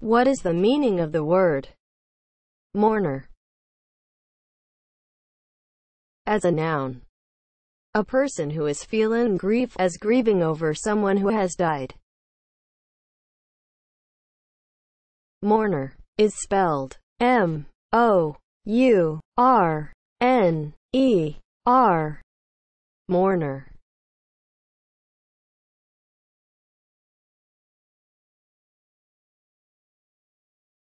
What is the meaning of the word mourner? As a noun, a person who is feeling grief as grieving over someone who has died. Mourner is spelled M O U R N E R. Mourner